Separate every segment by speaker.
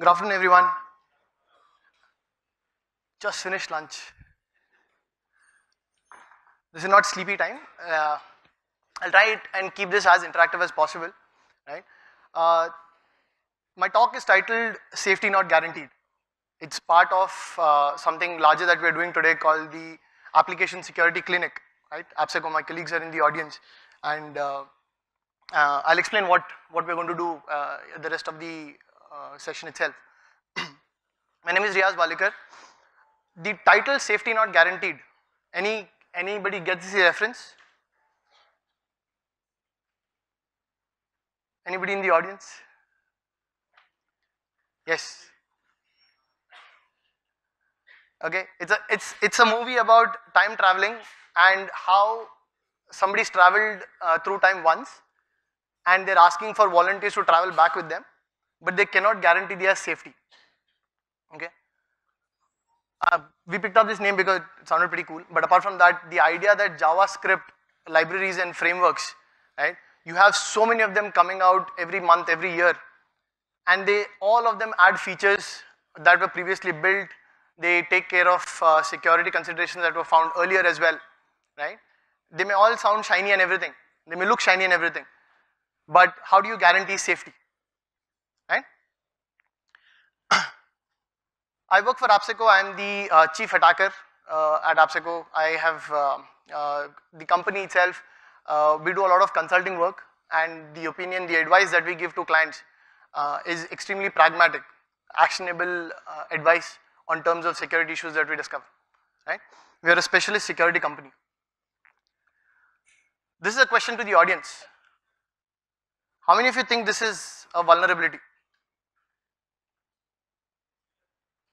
Speaker 1: Good afternoon, everyone. Just finished lunch. This is not sleepy time. Uh, I'll try it and keep this as interactive as possible, right? Uh, my talk is titled Safety Not Guaranteed. It's part of uh, something larger that we're doing today called the Application Security Clinic, right? Appsecco, my colleagues are in the audience and uh, uh, I'll explain what, what we're going to do uh, the rest of the session itself. my name is Riyaz Walikar. The title Safety Not Guaranteed, any anybody gets this reference? Anybody in the audience? Yes. Okay, it's a it's it's a movie about time traveling and how somebody's traveled uh, through time once and they're asking for volunteers to travel back with them, but they cannot guarantee their safety. Okay. Uh, we picked up this name because it sounded pretty cool, but apart from that, the idea that JavaScript libraries and frameworks, right? You have so many of them coming out every month, every year, and they all of them add features that were previously built. They take care of uh, security considerations that were found earlier as well, right? They may all sound shiny and everything. They may look shiny and everything, but how do you guarantee safety, right? I work for Appsecco. I am the uh, chief attacker uh, at Appsecco. I have uh, uh the company itself. We do a lot of consulting work, and the opinion, the advice that we give to clients is extremely pragmatic, actionable advice on terms of security issues that we discover. Right? We are a specialist security company. This is a question to the audience. How many of you think this is a vulnerability?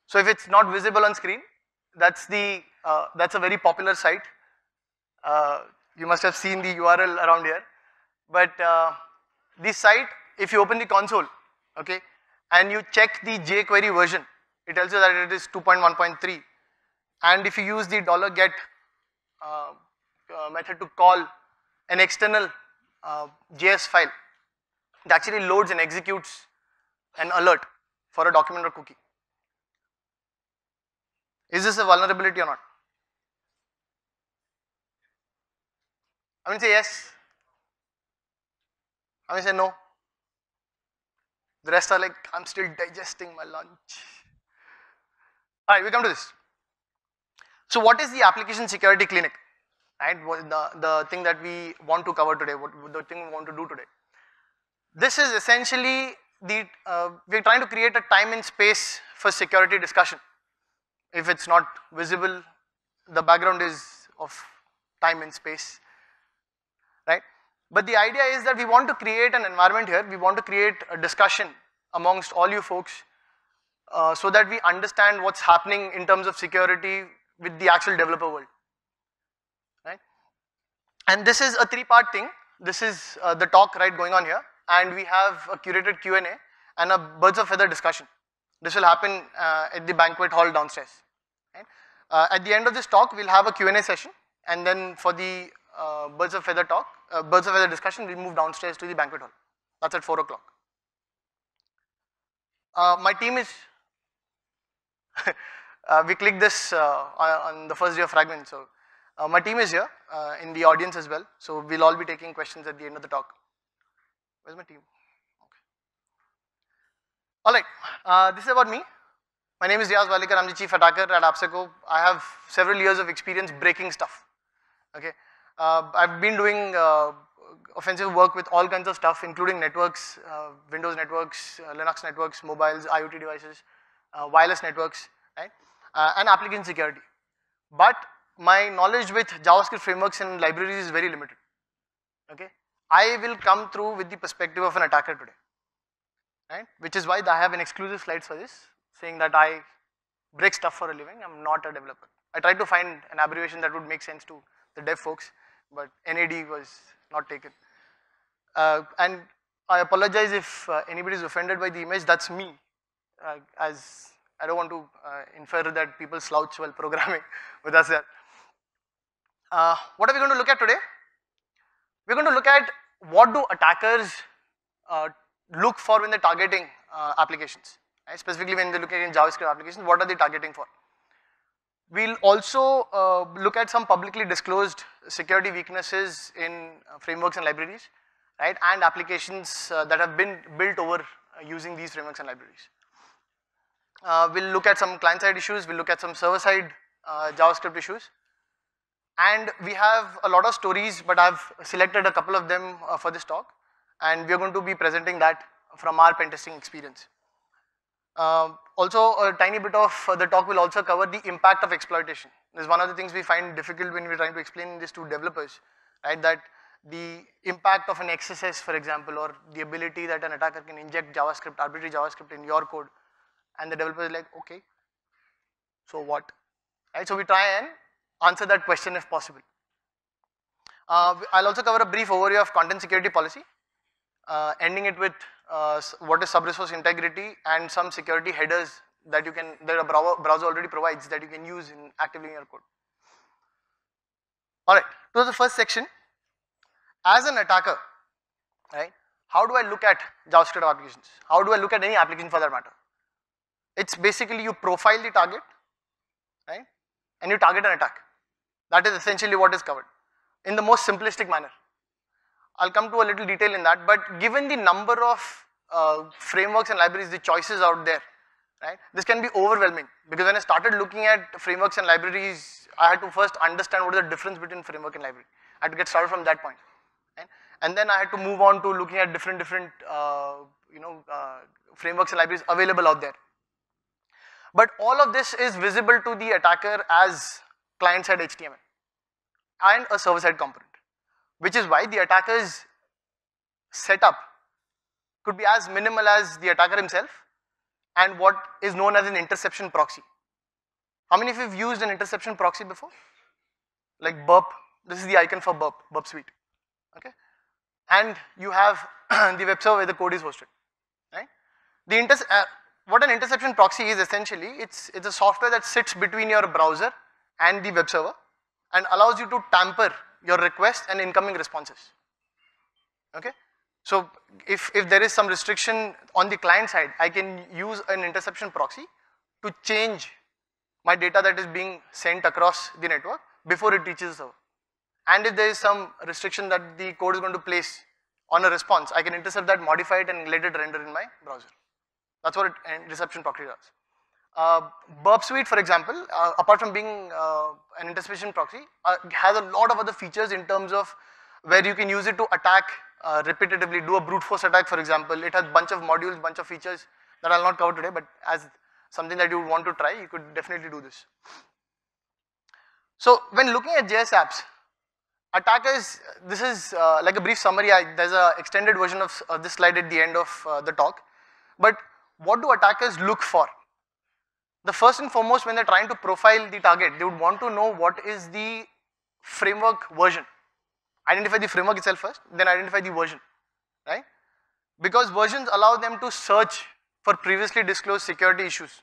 Speaker 1: So if it's not visible on screen, that's the uh, that's a very popular site. Uh, you must have seen the URL around here. But uh, this site, if you open the console, okay, and you check the jQuery version, it tells you that it is 2.1.3. And if you use the dollar $get uh, uh, method to call an external uh, JS file, it actually loads and executes an alert for a document or cookie. Is this a vulnerability or not? I mean say yes. I mean say no. The rest are like, I'm still digesting my lunch. Alright, we come to this. So what is the application security clinic? Right, the, the thing that we want to cover today, what the thing we want to do today. This is essentially the, uh, we're trying to create a time and space for security discussion if it's not visible, the background is of time and space, right? But the idea is that we want to create an environment here, we want to create a discussion amongst all you folks uh, so that we understand what's happening in terms of security with the actual developer world, right? And this is a three part thing, this is uh, the talk right going on here and we have a curated Q&A and a birds of feather discussion. This will happen uh, at the banquet hall downstairs. Right? Uh, at the end of this talk, we'll have a Q&A session and then for the uh, birds of feather talk, uh, birds of feather discussion, we'll move downstairs to the banquet hall. That's at 4 o'clock. Uh, my team is, uh, we clicked this on the first day of Fragment, so my team is here in the audience as well, so we'll all be taking questions at the end of the talk. Where's my team? Alright, uh, this is about me. My name is Riyaz Walikar, I'm the chief attacker at Appsecco. I have several years of experience breaking stuff. Okay, uh, I've been doing uh, offensive work with all kinds of stuff, including networks, uh, Windows networks, uh, Linux networks, mobiles, IoT devices, uh, wireless networks, right, and application security. But my knowledge with JavaScript frameworks and libraries is very limited. Okay, I will come through with the perspective of an attacker today right? Which is why I have an exclusive slide for this, saying that I break stuff for a living, I'm not a developer. I tried to find an abbreviation that would make sense to the dev folks, but NAD was not taken. Uh, and I apologize if uh, anybody is offended by the image, that's me, uh, as I don't want to uh, infer that people slouch while programming us there. Uh, what are we going to look at today? We're going to look at what do attackers uh, look for when they're targeting uh, applications, right? specifically when they're looking at JavaScript applications, what are they targeting for? We'll also uh, look at some publicly disclosed security weaknesses in uh, frameworks and libraries, right, and applications uh, that have been built over uh, using these frameworks and libraries. Uh, we'll look at some client-side issues, we'll look at some server-side JavaScript issues, and we have a lot of stories, but I've selected a couple of them for this talk, and we are going to be presenting that from our pen testing experience. Uh, also, a tiny bit of uh, the talk will also cover the impact of exploitation. This is one of the things we find difficult when we're trying to explain this to developers, right? That the impact of an XSS, for example, or the ability that an attacker can inject JavaScript, arbitrary JavaScript in your code, and the developer is like, okay, so what? Right? So we try and answer that question if possible. Uh, I'll also cover a brief overview of content security policy, ending it with uh, what is sub-resource integrity and some security headers that you can, that a browser already provides that you can use in actively in your code. Alright, so the first section. As an attacker, right, how do I look at JavaScript applications? How do I look at any application for that matter? It's basically you profile the target, right, and you target an attack. That is essentially what is covered in the most simplistic manner. I'll come to a little detail in that, but given the number of uh, frameworks and libraries, the choices out there, right, this can be overwhelming because when I started looking at frameworks and libraries, I had to first understand what is the difference between framework and library. I had to get started from that point, right? and then I had to move on to looking at different different uh, you know uh, frameworks and libraries available out there. But all of this is visible to the attacker as client-side HTML and a server-side component which is why the attacker's setup could be as minimal as the attacker himself and what is known as an interception proxy. How many of you have used an interception proxy before? Like burp, this is the icon for burp, burp suite, okay? And you have the web server where the code is hosted, right? The inter uh, what an interception proxy is essentially, it's, it's a software that sits between your browser and the web server and allows you to tamper your request and incoming responses. Okay? So if, if there is some restriction on the client side, I can use an interception proxy to change my data that is being sent across the network before it reaches the server. And if there is some restriction that the code is going to place on a response, I can intercept that, modify it and let it render in my browser. That's what it, interception proxy does. Uh, Burp Suite, for example, uh, apart from being uh, an interception proxy, uh, has a lot of other features in terms of where you can use it to attack uh, repetitively, do a brute force attack, for example. It has bunch of modules, bunch of features that I'll not cover today, but as something that you would want to try, you could definitely do this. So when looking at JS apps, attackers, this is uh, like a brief summary. I, there's an extended version of this slide at the end of the talk. But what do attackers look for? The first and foremost when they're trying to profile the target, they would want to know what is the framework version. Identify the framework itself first, then identify the version, right? Because versions allow them to search for previously disclosed security issues.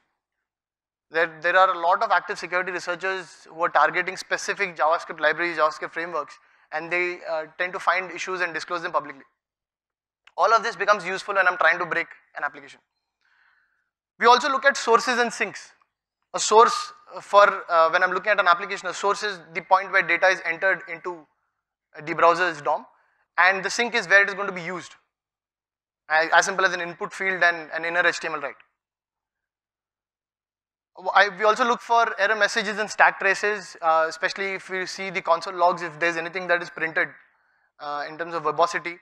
Speaker 1: There, there are a lot of active security researchers who are targeting specific JavaScript libraries, JavaScript frameworks, and they uh, tend to find issues and disclose them publicly. All of this becomes useful when I'm trying to break an application. We also look at sources and sinks. A source for uh, when I'm looking at an application, a source is the point where data is entered into the browser's DOM and the sink is where it is going to be used. As simple as an input field and an inner HTML right. I, we also look for error messages and stack traces, uh, especially if we see the console logs, if there's anything that is printed uh, in terms of verbosity,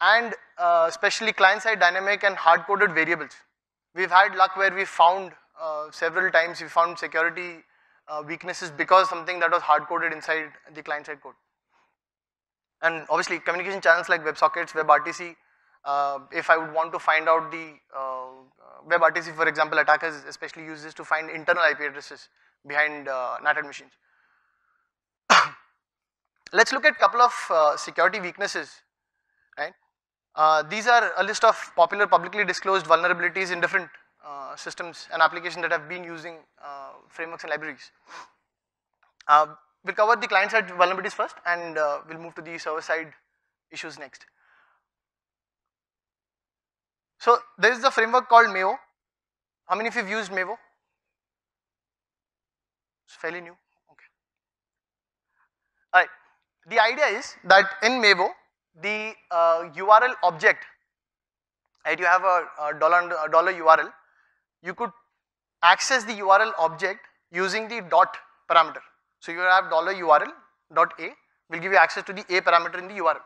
Speaker 1: and uh, especially client-side dynamic and hard-coded variables. We've had luck where we found uh, several times we found security uh, weaknesses because something that was hard coded inside the client side code. And obviously communication channels like WebSockets, WebRTC, uh, if I would want to find out the uh, WebRTC for example attackers especially use this to find internal IP addresses behind uh, NATed machines. Let's look at a couple of security weaknesses, right? These are a list of popular publicly disclosed vulnerabilities in different uh, systems and applications that have been using uh, frameworks and libraries. Uh, we'll cover the client side vulnerabilities first and uh, we'll move to the server side issues next. So there is a framework called Mavo. How many of you have used Mavo? It's fairly new. Okay. Alright. The idea is that in Mavo, the uh, URL object, right? You have a, a dollar a dollar URL. You could access the URL object using the dot parameter. So you have dollar URL dot a will give you access to the a parameter in the URL.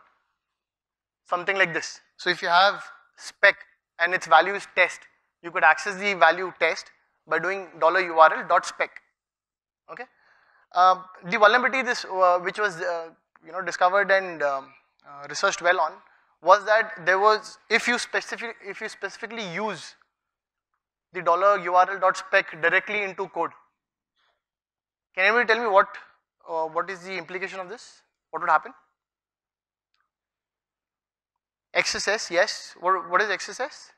Speaker 1: Something like this. So if you have spec and its value is test, you could access the value test by doing dollar URL dot spec. Okay. Uh, the vulnerability this uh, which was uh, you know discovered and um, uh, researched well on was that there was if you specific if you specifically use the dollar URL dot spec directly into code. Can anybody tell me what uh, what is the implication of this? What would happen? XSS, yes. What, what is XSS?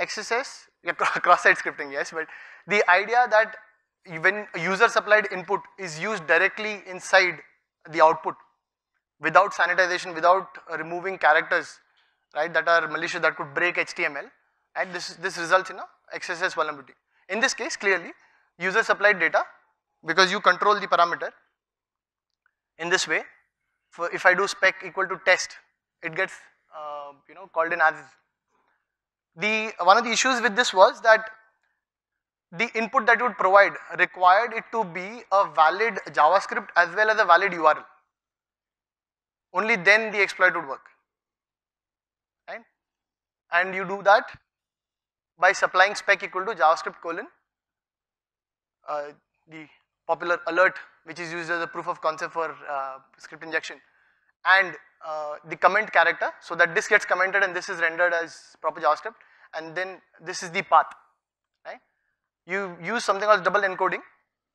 Speaker 1: XSS, cross-site scripting, yes. But the idea that when user supplied input is used directly inside the output without sanitization, without removing characters, right, that are malicious that could break HTML, and this, this results in a XSS vulnerability. In this case, clearly, user supplied data because you control the parameter in this way. If I do spec equal to test, it gets uh, you know called in as the one of the issues with this was that the input that you would provide required it to be a valid JavaScript as well as a valid URL. Only then the exploit would work? And you do that by supplying spec equal to JavaScript colon uh, the popular alert which is used as a proof of concept for uh, script injection and uh, the comment character so that this gets commented and this is rendered as proper JavaScript and then this is the path, right. You use something called double encoding,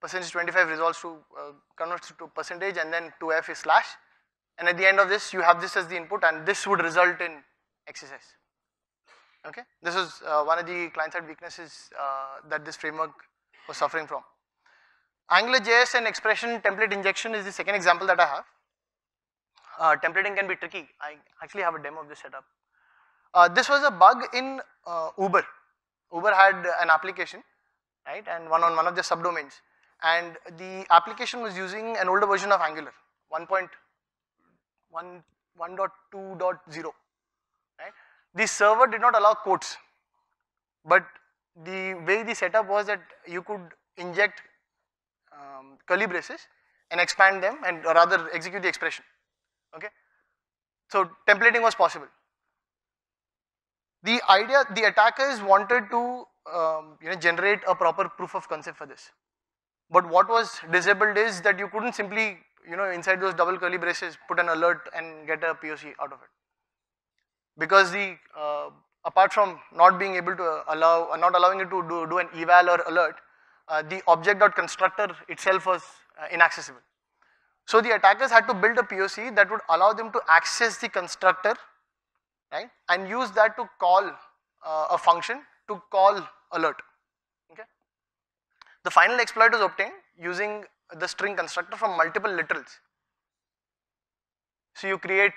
Speaker 1: percentage 25 resolves to uh, converts to percentage and then 2f is slash and at the end of this you have this as the input and this would result in XSS. Okay, this is uh, one of the client side weaknesses uh, that this framework was suffering from. AngularJS and expression template injection is the second example that I have. Uh, templating can be tricky. I actually have a demo of this setup. Uh, this was a bug in uh, Uber. Uber had an application, right, and one on one of the subdomains, and the application was using an older version of Angular, 1.1.2.0, right. The server did not allow quotes, but the way the setup was that you could inject um, curly braces and expand them and rather execute the expression okay. So templating was possible. The idea, the attackers wanted to um, you know generate a proper proof of concept for this. But what was disabled is that you couldn't simply you know inside those double curly braces put an alert and get a POC out of it. Because the uh, apart from not being able to allow, uh, not allowing it to do, do an eval or alert, uh, the object.constructor itself was uh, inaccessible. So the attackers had to build a POC that would allow them to access the constructor, right, and use that to call uh, a function to call alert. Okay. The final exploit was obtained using the string constructor from multiple literals. So you create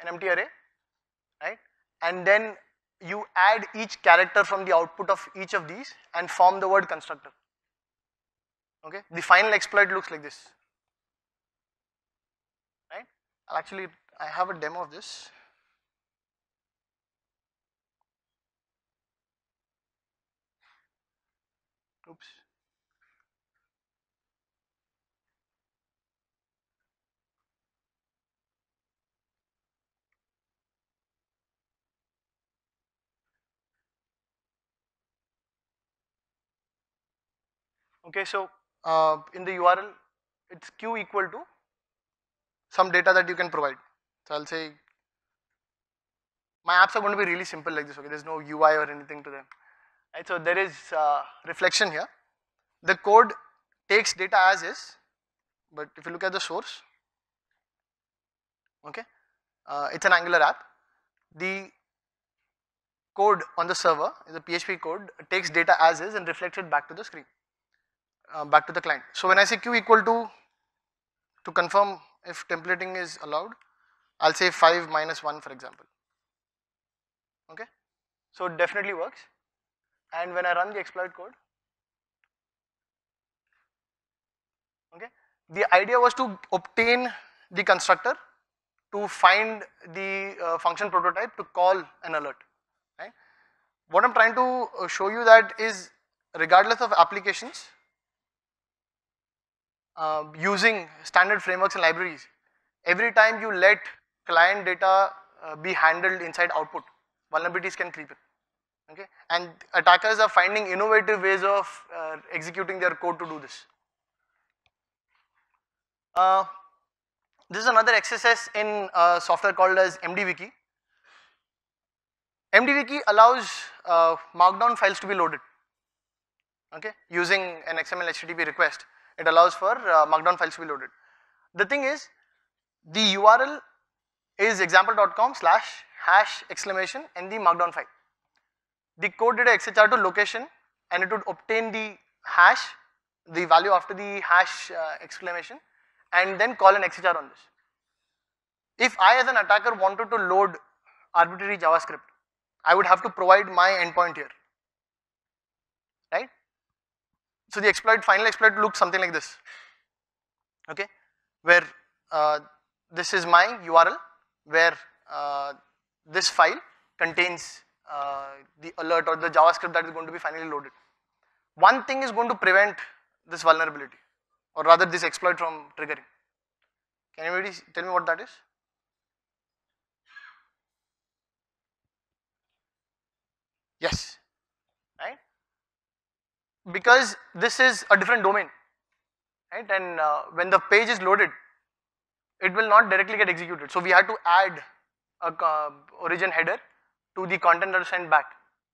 Speaker 1: an empty array, and then you add each character from the output of each of these and form the word constructor. Okay, the final exploit looks like this. Right? I'll actually I have a demo of this. Oops. Okay, so uh, in the URL, it's q equal to some data that you can provide. So I'll say my apps are going to be really simple like this. Okay, there's no UI or anything to them. Right, so there is uh, reflection here. The code takes data as is, but if you look at the source, okay, uh, it's an Angular app. The code on the server a PHP code takes data as is and reflects it back to the screen, uh, back to the client. So when I say q equal to to confirm if templating is allowed, I'll say 5 minus 1 for example. Okay, so it definitely works. and when I run the exploit code, okay, the idea was to obtain the constructor to find the uh, function prototype to call an alert, right. What I am trying to uh, show you that is regardless of applications uh, using standard frameworks and libraries, every time you let client data uh, be handled inside output, vulnerabilities can creep in okay and attackers are finding innovative ways of uh, executing their code to do this. Uh, this is another XSS in a software called as MDWiki. MDWiki allows uh, markdown files to be loaded okay using an XML HTTP request it allows for uh, markdown files to be loaded. The thing is the URL is example.com slash hash exclamation and the markdown file the code did a XHR to location and it would obtain the hash, the value after the hash uh, exclamation and then call an XHR on this. If I as an attacker wanted to load arbitrary JavaScript, I would have to provide my endpoint here, right. So the exploit, final exploit looks something like this, okay, where uh, this is my URL, where uh, this file contains uh, the alert or the JavaScript that is going to be finally loaded. One thing is going to prevent this vulnerability or rather this exploit from triggering. Can anybody tell me what that is? Yes? Because this is a different domain, right? And uh, when the page is loaded, it will not directly get executed. So we had to add a uh, origin header to the content that is sent back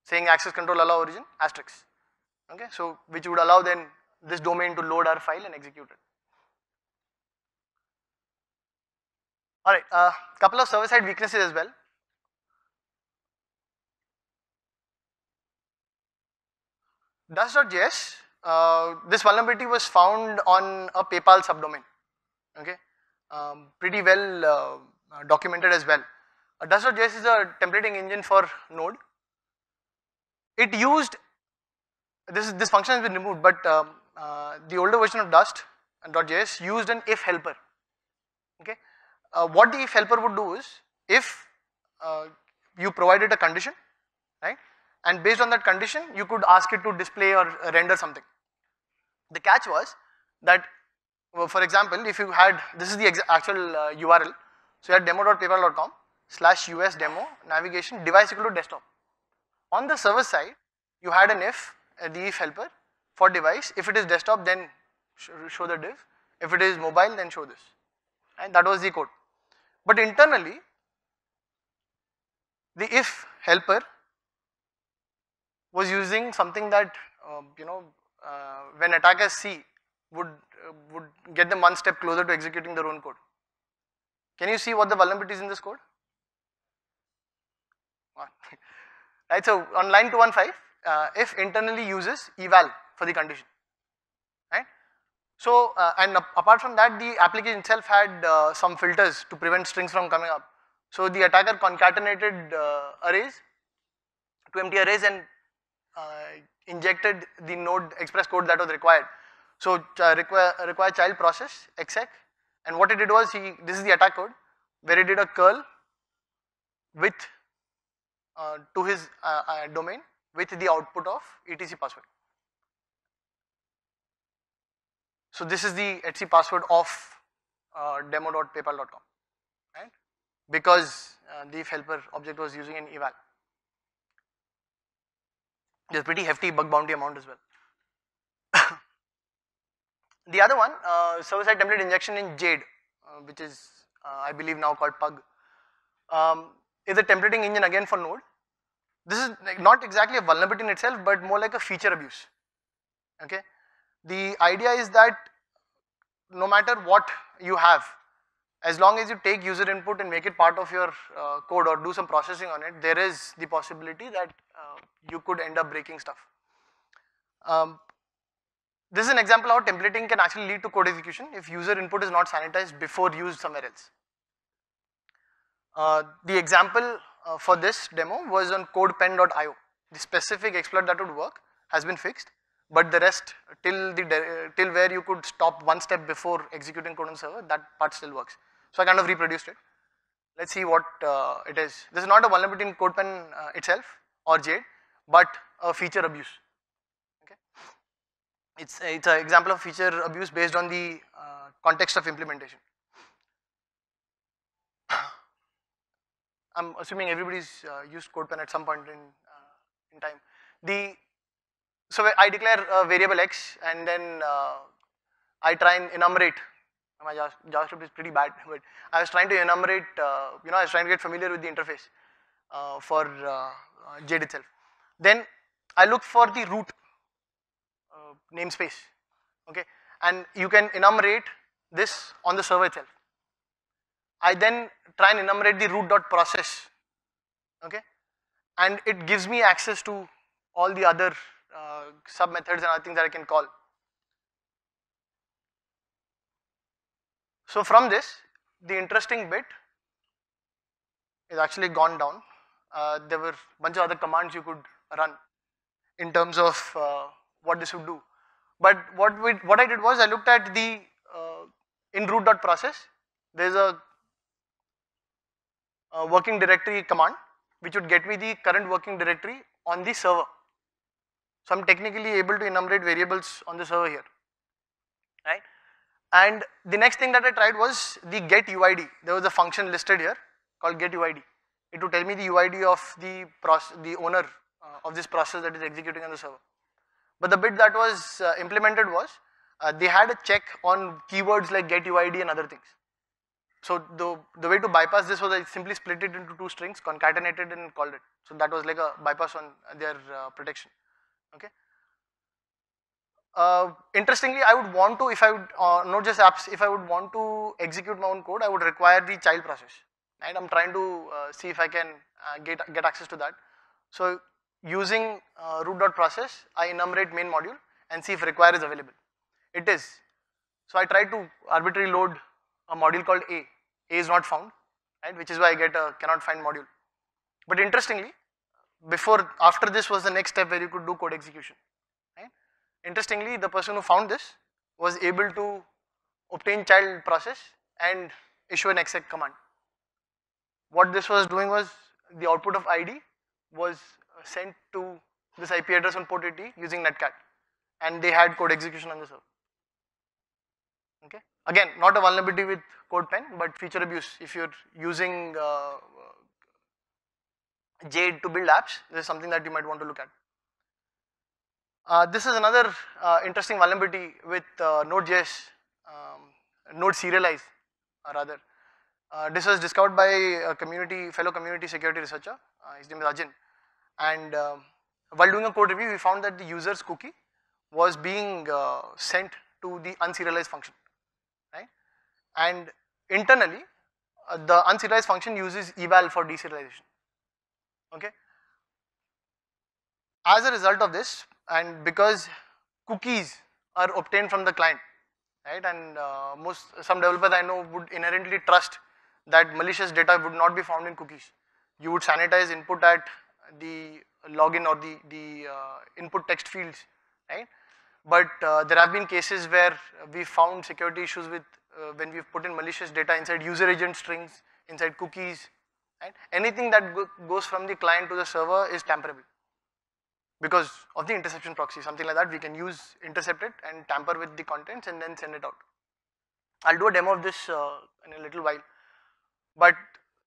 Speaker 1: saying access control allow origin asterisk okay so which would allow then this domain to load our file and execute it all right a uh, couple of server side weaknesses as well dust.js uh, this vulnerability was found on a paypal subdomain okay um, pretty well uh, documented as well Dust.js is a templating engine for Node. It used this this function has been removed, but um, uh, the older version of Dust and .js used an if helper. Okay, uh, what the if helper would do is if uh, you provided a condition, and based on that condition you could ask it to display or render something. The catch was that, well, for example, if you had this is the actual URL, uh, so you had demo.paypal.com slash us demo navigation device equal to desktop. On the server side, you had an if, uh, the if helper for device. If it is desktop, then show the div. If it is mobile, then show this. And that was the code. But internally, the if helper was using something that uh, you know uh, when attackers see would uh, would get them one step closer to executing their own code. Can you see what the vulnerabilities in this code? right. So on line 215, uh, if internally uses eval for the condition, right. So uh, and apart from that, the application itself had uh, some filters to prevent strings from coming up. So the attacker concatenated arrays to empty arrays and injected the node express code that was required. So uh, require require child process exec, and what he did was he this is the attack code where he did a curl with uh, to his uh, uh, domain with the output of etc password. So this is the etc password of uh, demo.paypal.com, right? Because uh, the helper object was using an eval. There's pretty hefty bug bounty amount as well. the other one, uh, server-side template injection in Jade, uh, which is I believe now called Pug. Um, is a templating engine again for Node. This is like not exactly a vulnerability in itself, but more like a feature abuse. Okay, the idea is that no matter what you have, as long as you take user input and make it part of your uh, code or do some processing on it, there is the possibility that uh, you could end up breaking stuff. Um, this is an example how templating can actually lead to code execution if user input is not sanitized before used somewhere else. Uh, the example uh, for this demo was on codepen.io. the specific exploit that would work has been fixed, but the rest till the till where you could stop one step before executing code on server, that part still works. So I kind of reproduced it. Let's see what uh, it is. This is not a vulnerability in CodePen uh, itself or Jade, but a feature abuse. Okay, it's it's an example of feature abuse based on the uh, context of implementation. I'm assuming everybody's uh, used CodePen at some point in uh, in time. The so I declare a variable x and then uh, I try and enumerate. My JavaScript is pretty bad, but I was trying to enumerate. Uh, you know, I was trying to get familiar with the interface uh, for uh, Jade itself. Then I look for the root namespace. Okay, and you can enumerate this on the server itself. I then try and enumerate the root dot process, okay, and it gives me access to all the other uh, sub methods and other things that I can call. So from this, the interesting bit is actually gone down. Uh, there were bunch of other commands you could run in terms of uh, what this would do. But what we what I did was I looked at the uh, in root dot process. There is a uh, working directory command which would get me the current working directory on the server. So I'm technically able to enumerate variables on the server here, right? And the next thing that I tried was the get UID. There was a function listed here called get UID. It would tell me the UID of the process, the owner uh, of this process that is executing on the server. But the bit that was uh, implemented was uh, they had a check on keywords like get UID and other things. So the, the way to bypass this was I simply split it into two strings, concatenated and called it. So that was like a bypass on their uh, protection. Okay. Uh, interestingly, I would want to, if I would, uh, not just apps, if I would want to execute my own code, I would require the child process. And I'm trying to uh, see if I can uh, get get access to that. So using uh, root.process, I enumerate main module and see if require is available. It is. So I try to arbitrarily load a module called A a is not found, right, which is why I get a cannot find module. But interestingly, before, after this was the next step where you could do code execution. Interestingly, the person who found this was able to obtain child process and issue an exec command. What this was doing was the output of ID was sent to this IP address on port 80 using netcat and they had code execution on the server. Okay. Again, not a vulnerability with CodePen, but feature abuse. If you're using uh, Jade to build apps, this is something that you might want to look at. Uh, this is another uh, interesting vulnerability with uh, Node.js, um, Node serialize rather. Uh, this was discovered by a community, fellow community security researcher, uh, his name is Ajin. And um, while doing a code review, we found that the user's cookie was being sent to the unserialized function right? and internally uh, the unserialized function uses eval for deserialization okay as a result of this and because cookies are obtained from the client right? And uh, most some developers i know would inherently trust that malicious data would not be found in cookies. You would sanitize input at the login or the the uh, input text fields right? But uh, there have been cases where we found security issues with uh, when we've put in malicious data inside user agent strings, inside cookies, right? Anything that go goes from the client to the server is tamperable because of the interception proxy, something like that. We can use intercept it and tamper with the contents and then send it out. I'll do a demo of this uh, in a little while, but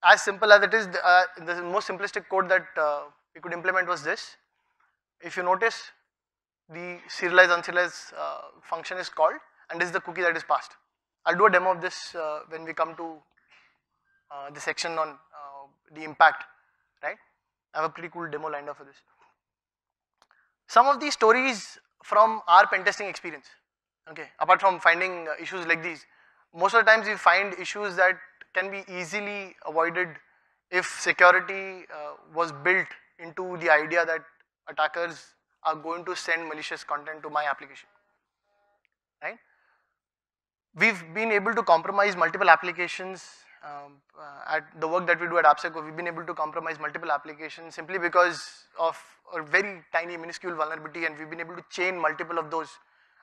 Speaker 1: as simple as it is, the, uh, the most simplistic code that uh, we could implement was this. If you notice, the serialize unserialize uh, function is called and this is the cookie that is passed. I'll do a demo of this uh, when we come to uh, the section on the impact, right? I have a pretty cool demo lined up for this. Some of these stories from our pen testing experience, okay, apart from finding uh, issues like these, most of the times we find issues that can be easily avoided if security uh, was built into the idea that attackers are going to send malicious content to my application, right? We've been able to compromise multiple applications um, uh, at the work that we do at Appsecco, we've been able to compromise multiple applications simply because of a very tiny minuscule vulnerability and we've been able to chain multiple of those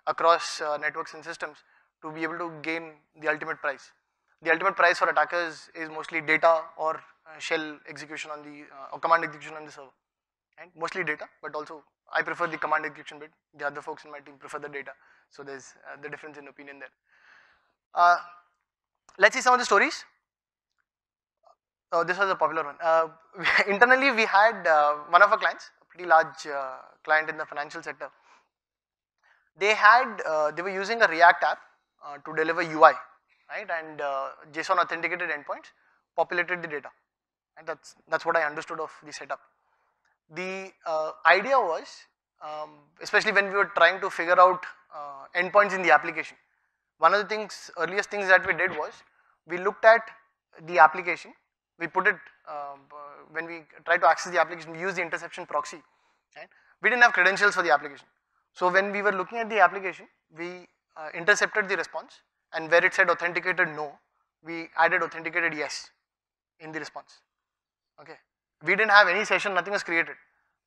Speaker 1: across uh, networks and systems to be able to gain the ultimate price. The ultimate price for attackers is mostly data or uh, shell execution on the or command execution on the server, and mostly data, but also I prefer the command execution bit. The other folks in my team prefer the data, so there's uh, the difference in opinion there. Uh, let's see some of the stories. Oh, this was a popular one. Uh, internally, we had uh, one of our clients, a pretty large client in the financial sector. They had they were using a React app to deliver UI right and uh, JSON authenticated endpoints populated the data and that's that's what I understood of the setup. The uh, idea was um, especially when we were trying to figure out uh, endpoints in the application one of the things earliest things that we did was we looked at the application we put it um, when we try to access the application we use the interception proxy right we didn't have credentials for the application so when we were looking at the application we uh, intercepted the response and where it said authenticated no, we added authenticated yes in the response. Okay. We didn't have any session, nothing was created.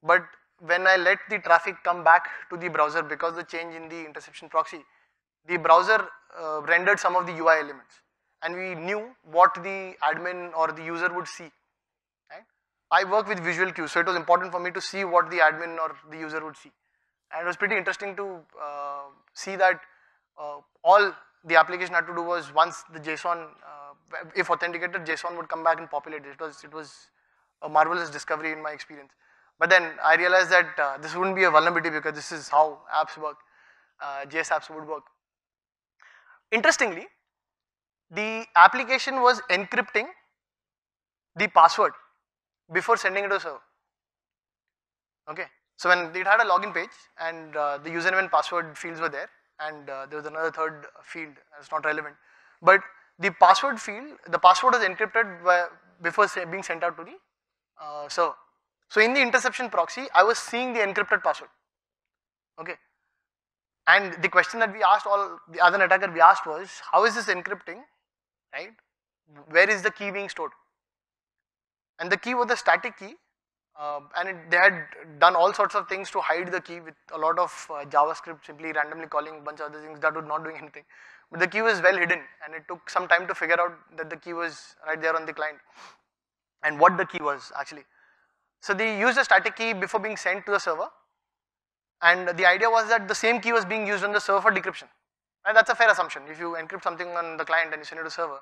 Speaker 1: But when I let the traffic come back to the browser because the change in the interception proxy, the browser uh, rendered some of the UI elements and we knew what the admin or the user would see. I work with visual cues, so it was important for me to see what the admin or the user would see. And it was pretty interesting to uh, see that uh, all the application had to do was once the JSON, uh, if authenticated, JSON would come back and populate it. It was, it was a marvelous discovery in my experience. But then I realized that uh, this wouldn't be a vulnerability because this is how apps work, uh, JS apps would work. Interestingly, the application was encrypting the password before sending it to the server. Okay, so when it had a login page and uh, the username and password fields were there, and uh, there was another third field that's not relevant. But the password field, the password was encrypted by, before being sent out to the uh, server. So in the interception proxy, I was seeing the encrypted password. Okay. And the question that we asked all the other attacker we asked was, how is this encrypting, right? Where is the key being stored? And the key was the static key uh, and it, they had done all sorts of things to hide the key with a lot of uh, JavaScript simply randomly calling a bunch of other things that were not doing anything. But the key was well hidden and it took some time to figure out that the key was right there on the client and what the key was actually. So they used a static key before being sent to the server and the idea was that the same key was being used on the server for decryption. And that's a fair assumption. If you encrypt something on the client and you send it to server,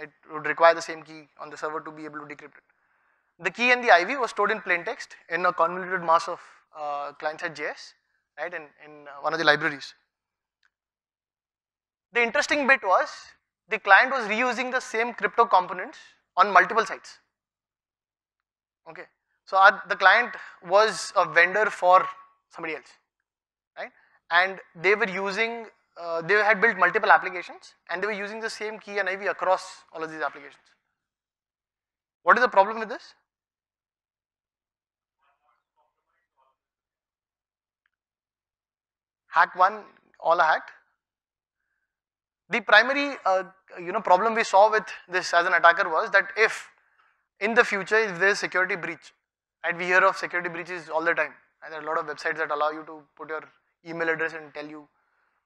Speaker 1: it would require the same key on the server to be able to decrypt it. The key and the IV was stored in plain text in a convoluted mass of uh, client-side JS, right, in, in uh, one of the libraries. The interesting bit was the client was reusing the same crypto components on multiple sites. Okay, so our, the client was a vendor for somebody else, right, and they were using, uh, they had built multiple applications and they were using the same key and IV across all of these applications. What is the problem with this? hack one, all a hack. The primary uh, you know problem we saw with this as an attacker was that if in the future if there is security breach, and we hear of security breaches all the time, and there are a lot of websites that allow you to put your email address and tell you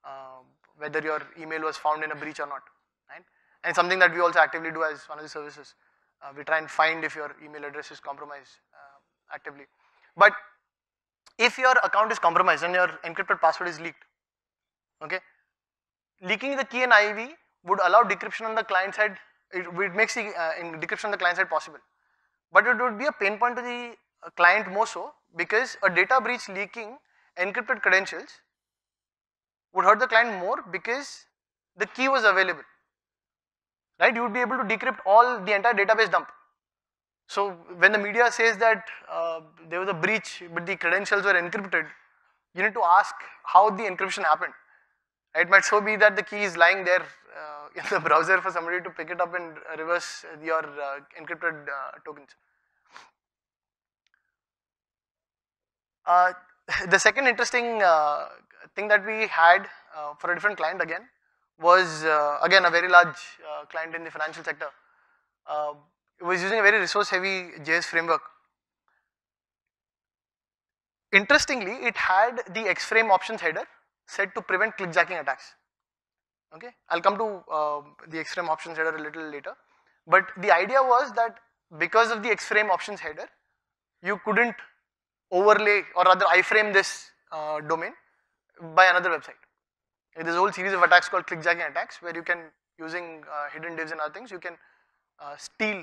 Speaker 1: uh, whether your email was found in a breach or not, right? And something that we also actively do as one of the services. Uh, we try and find if your email address is compromised uh, actively. But if your account is compromised and your encrypted password is leaked, okay, leaking the key and IV would allow decryption on the client side, it, it makes the uh, decryption on the client side possible. But it would be a pain point to the uh, client more so because a data breach leaking encrypted credentials would hurt the client more because the key was available, right? You would be able to decrypt all the entire database dump so when the media says that uh, there was a breach but the credentials were encrypted, you need to ask how the encryption happened. It might so be that the key is lying there uh, in the browser for somebody to pick it up and reverse your uh, encrypted uh, tokens. Uh, the second interesting uh, thing that we had for a different client again was again a very large client in the financial sector uh, it was using a very resource heavy JS framework. Interestingly, it had the X-frame options header set to prevent clickjacking attacks. Okay, I'll come to uh, the X-frame options header a little later. But the idea was that because of the X-frame options header, you couldn't overlay or rather iframe this uh, domain by another website. There's a whole series of attacks called clickjacking attacks where you can using uh, hidden divs and other things you can uh, steal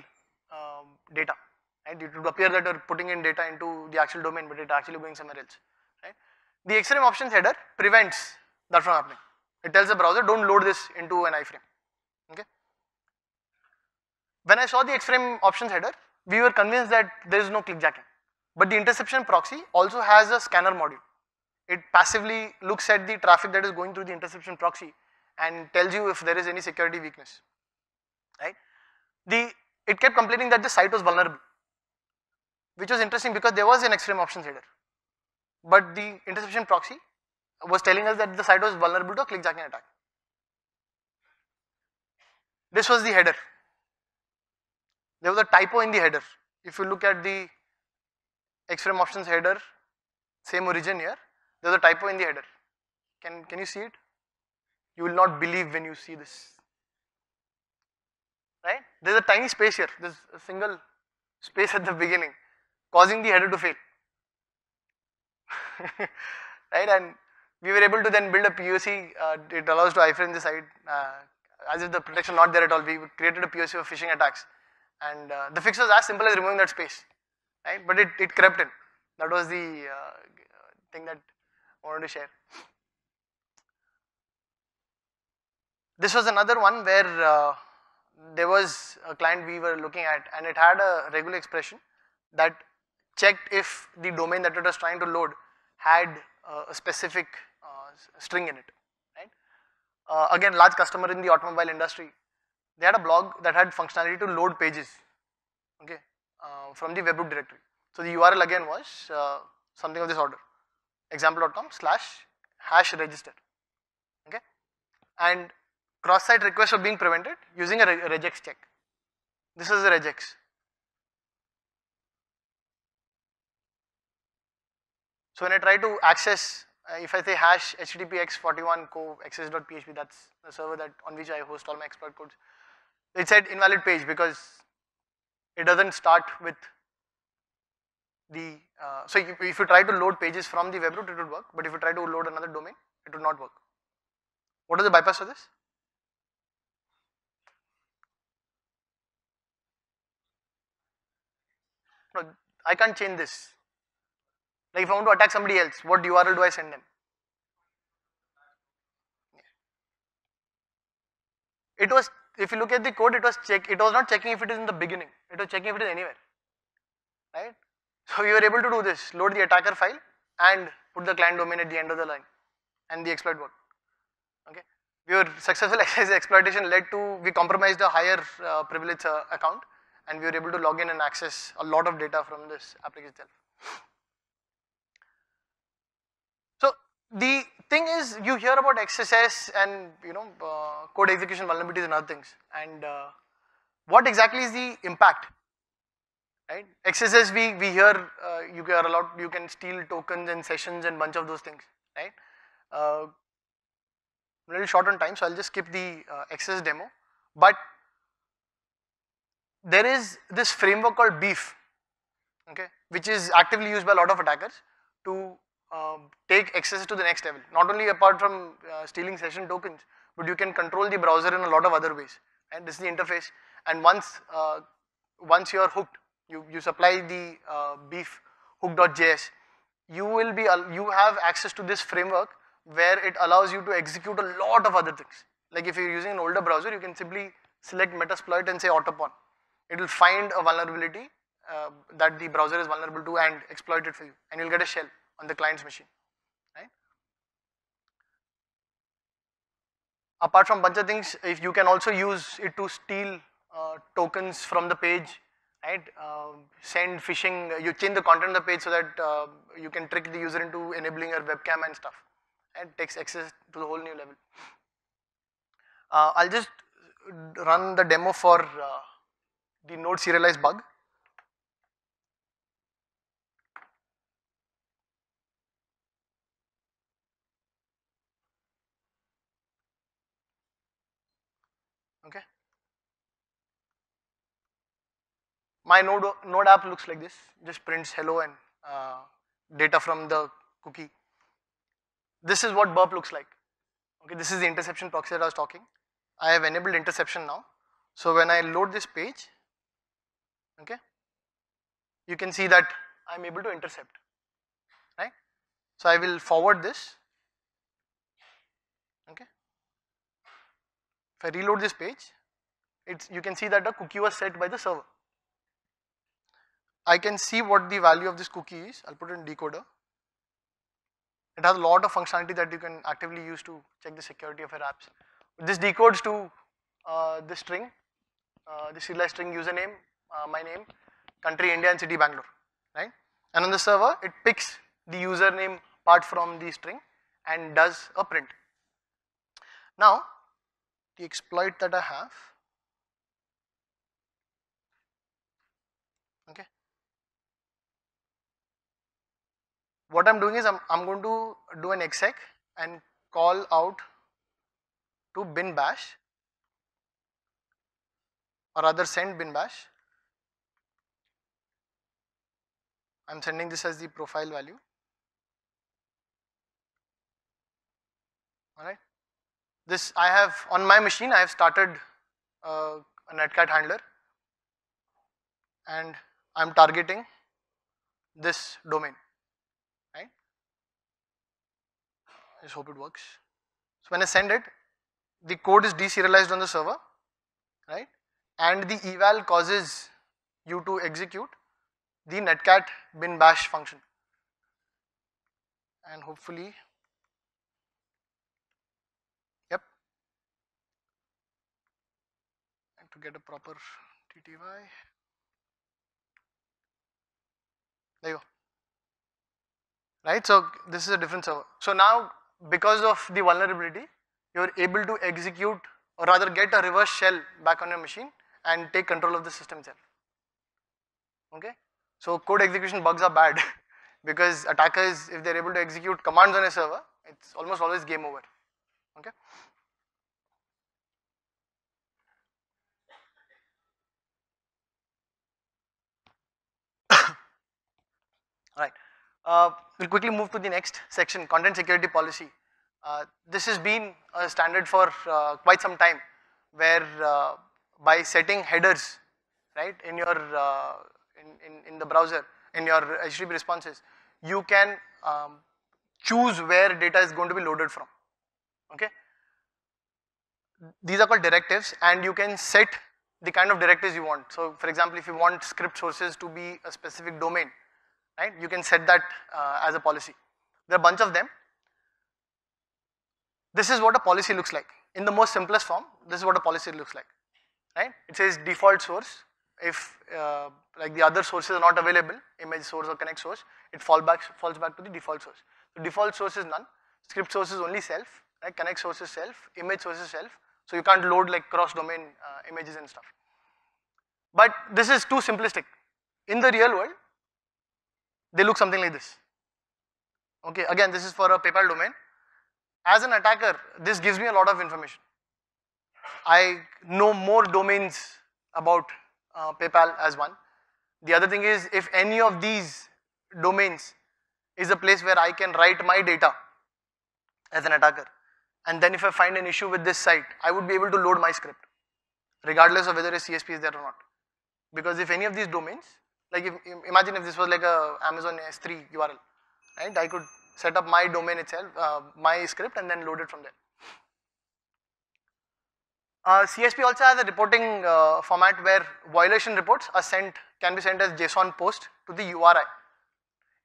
Speaker 1: um, data right? It would appear that you're putting in data into the actual domain but it's actually going somewhere else right? The xframe options header prevents that from happening. It tells the browser don't load this into an iframe okay? When i saw the xframe options header we were convinced that there is no clickjacking. But the interception proxy also has a scanner module it passively looks at the traffic that is going through the interception proxy and tells you if there is any security weakness, right. The, it kept complaining that the site was vulnerable, which was interesting because there was an X-frame options header, but the interception proxy was telling us that the site was vulnerable to a clickjacking attack. This was the header. There was a typo in the header. If you look at the X-frame options header, same origin here, there was a typo in the header. Can, can you see it? You will not believe when you see this. Right? There is a tiny space here, there is a single space at the beginning causing the header to fail. right? And we were able to then build a POC, uh, it allows to iframe the site uh, as if the protection not there at all. We created a POC of phishing attacks and uh, the fix was as simple as removing that space, right? But it, it crept in. That was the uh, thing that wanted to share. This was another one where uh, there was a client we were looking at and it had a regular expression that checked if the domain that it was trying to load had uh, a specific uh, string in it, right. Uh, again large customer in the automobile industry, they had a blog that had functionality to load pages, okay, uh, from the webroot directory. So the URL again was uh, something of this order, example.com slash hash register, okay, and cross-site requests are being prevented using a regex check. This is a regex. So when I try to access, uh, if I say hash httpx 41 co access.php, that's the server that on which I host all my exploit codes. It said invalid page because it doesn't start with the, uh, so if, you try to load pages from the web root, it would work, but if you try to load another domain, it would not work. What is the bypass for this? No, I can't change this. Like if I want to attack somebody else, what URL do I send them? It was, if you look at the code, it was check, it was not checking if it is in the beginning, it was checking if it is anywhere, right? So we were able to do this, load the attacker file and put the client domain at the end of the line and the exploit worked, okay. Were successful exploitation led to, we compromised a higher uh, privilege uh, account and we were able to log in and access a lot of data from this application itself. So the thing is you hear about XSS and you know uh, code execution vulnerabilities and other things and uh, what exactly is the impact right XSS we, we hear uh, you are allowed you can steal tokens and sessions and bunch of those things right uh, a little short on time so I'll just skip the uh, XSS demo but there is this framework called Beef, okay, which is actively used by a lot of attackers to um, take access to the next level. Not only apart from uh, stealing session tokens, but you can control the browser in a lot of other ways. And this is the interface. And once uh, once you are hooked, you you supply the uh, Beef hook.js, you will be you have access to this framework where it allows you to execute a lot of other things. Like if you're using an older browser, you can simply select Metasploit and say Autopon it will find a vulnerability uh, that the browser is vulnerable to and exploit it for you and you'll get a shell on the client's machine, right. Apart from bunch of things, if you can also use it to steal uh, tokens from the page, right, uh, send phishing, you change the content of the page so that uh, you can trick the user into enabling your webcam and stuff, and takes access to the whole new level. Uh, I'll just run the demo for uh, the node serialize bug. Okay. My node, node app looks like this, just prints hello and uh, data from the cookie. This is what burp looks like. Okay, this is the interception proxy that I was talking. I have enabled interception now. So when I load this page, okay, you can see that I am able to intercept, right. So I will forward this, okay. If I reload this page, it's you can see that the cookie was set by the server. I can see what the value of this cookie is, I'll put it in decoder. It has a lot of functionality that you can actively use to check the security of your apps. This decodes to uh, this string, uh, the serialized string username, uh, my name, country India and city Bangalore, right? And on the server, it picks the username part from the string and does a print. Now, the exploit that I have, okay. What I'm doing is I'm, I'm going to do an exec and call out to bin bash or rather send bin bash. I'm sending this as the profile value. Alright. This I have on my machine I have started uh, a netcat handler and I'm targeting this domain right. Just hope it works. So when I send it the code is deserialized on the server right? And the eval causes you to execute the netcat bin bash function. And hopefully yep. And to get a proper TTY there you go. Right? So this is a different server. So now because of the vulnerability you are able to execute or rather get a reverse shell back on your machine and take control of the system itself. Okay. So code execution bugs are bad because attackers if they are able to execute commands on a server it's almost always game over. Okay. Alright, uh, we'll quickly move to the next section content security policy. Uh, this has been a standard for uh, quite some time where uh, by setting headers right in your uh, in, in, in, the browser in your HTTP responses you can um, choose where data is going to be loaded from okay. These are called directives and you can set the kind of directives you want. So for example if you want script sources to be a specific domain right you can set that uh, as a policy. There are a bunch of them this is what a policy looks like. In the most simplest form, this is what a policy looks like, right? It says default source. If uh, like the other sources are not available, image source or connect source, it fall back, falls back to the default source. So default source is none, script source is only self, right? Connect source is self, image source is self. So you can't load like cross domain uh, images and stuff. But this is too simplistic. In the real world, they look something like this. Okay, again this is for a PayPal domain as an attacker, this gives me a lot of information. I know more domains about uh, PayPal as one. The other thing is if any of these domains is a place where I can write my data as an attacker and then if I find an issue with this site, I would be able to load my script regardless of whether a CSP is there or not. Because if any of these domains, like if, imagine if this was like a Amazon S3 URL, right, I could set up my domain itself, uh, my script and then load it from there. Uh, CSP also has a reporting uh, format where violation reports are sent, can be sent as JSON post to the URI.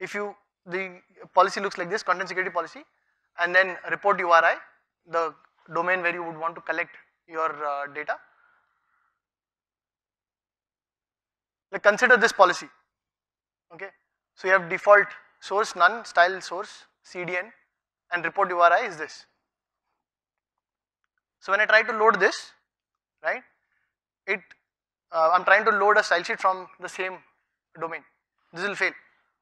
Speaker 1: If you, the policy looks like this, content security policy, and then report URI, the domain where you would want to collect your uh, data. Like consider this policy, okay. So you have default source none, style source, CDN and report URI is this. So when I try to load this, right, it uh, I'm trying to load a style sheet from the same domain. This will fail.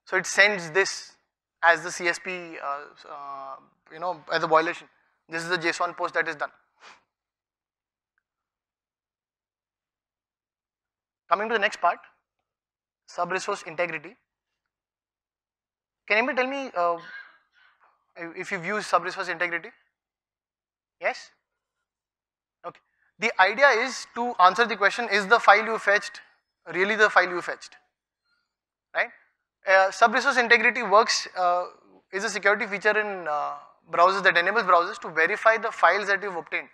Speaker 1: So it sends this as the CSP, uh, uh, you know, as a violation. This is the JSON post that is done. Coming to the next part, sub-resource integrity. Can anybody tell me uh, if you've used sub-resource integrity? Yes? Okay. The idea is to answer the question, is the file you fetched really the file you fetched? Right? Uh, sub-resource integrity works, uh, is a security feature in uh, browsers that enables browsers to verify the files that you've obtained.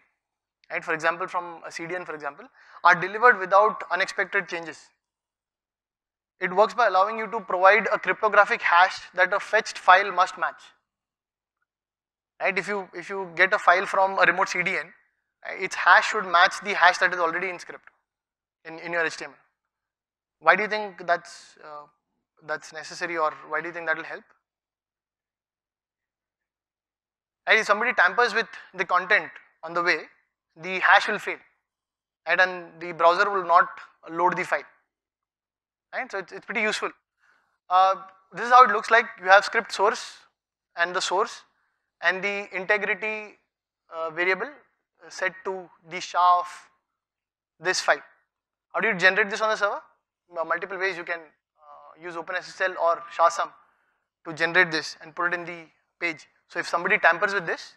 Speaker 1: Right? For example, from a CDN for example, are delivered without unexpected changes. It works by allowing you to provide a cryptographic hash that a fetched file must match. Right? If you if you get a file from a remote CDN, its hash should match the hash that is already in script in, in your HTML. Why do you think that's uh, that's necessary or why do you think that will help? Right? If somebody tampers with the content on the way, the hash will fail and the browser will not load the file. Right? So it's, pretty useful. Uh, this is how it looks like. You have script source and the source and the integrity uh, variable set to the SHA of this file. How do you generate this on the server? multiple ways you can uh, use OpenSSL or SHA-SUM to generate this and put it in the page. So if somebody tampers with this,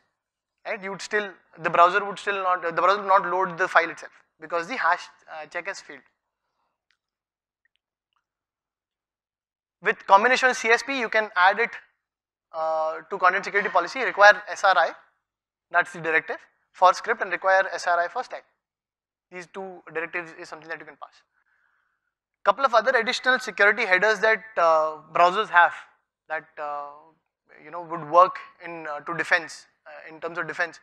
Speaker 1: you would still, the browser would still not, the browser would not load the file itself because the hash uh, check has failed. With combination CSP, you can add it uh, to content security policy, require SRI, that's the directive for script and require SRI for stack. These two directives is something that you can pass. Couple of other additional security headers that uh, browsers have that uh, you know would work in uh, to defense uh, in terms of defense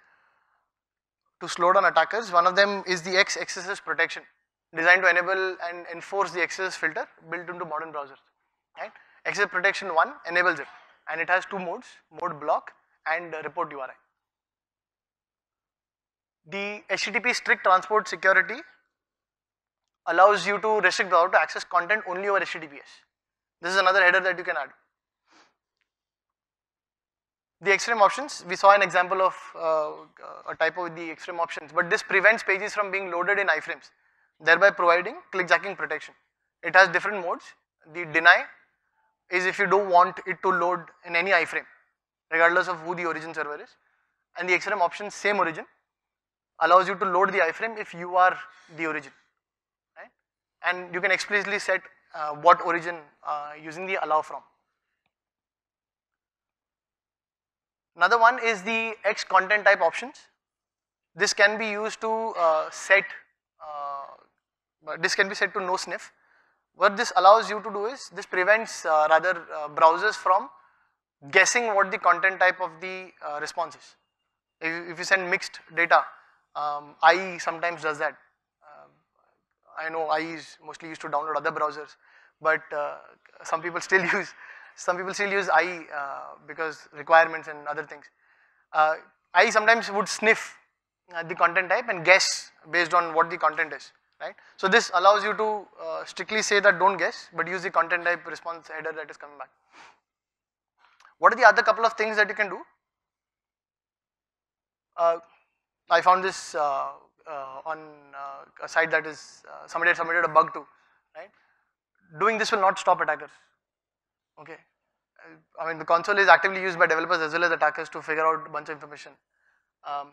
Speaker 1: to slow down attackers. One of them is the X XSS protection designed to enable and enforce the XSS filter built into modern browsers. Right? XSS protection 1 enables it and it has two modes, mode block and report URI. The HTTP strict transport security allows you to restrict browser to access content only over HTTPS. This is another header that you can add. The extreme options, we saw an example of uh, a typo with the extreme options, but this prevents pages from being loaded in iframes, thereby providing clickjacking protection. It has different modes. The deny is if you don't want it to load in any iframe, regardless of who the origin server is. And the extreme option, same origin, allows you to load the iframe if you are the origin, right? And you can explicitly set uh, what origin uh, using the allow from. Another one is the X content type options. This can be used to uh, set, uh, this can be set to no sniff. What this allows you to do is, this prevents uh, rather uh, browsers from guessing what the content type of the uh, response is. If you, if you send mixed data, um, IE sometimes does that. Um, I know IE is mostly used to download other browsers, but uh, some people still use some people still use IE uh, because requirements and other things. Uh, IE sometimes would sniff uh, the content type and guess based on what the content is, right. So this allows you to uh, strictly say that don't guess but use the content type response header that is coming back. What are the other couple of things that you can do? Uh, I found this uh, on a site that is somebody had submitted a bug to, right. Doing this will not stop attackers okay. I mean the console is actively used by developers as well as attackers to figure out a bunch of information. Um,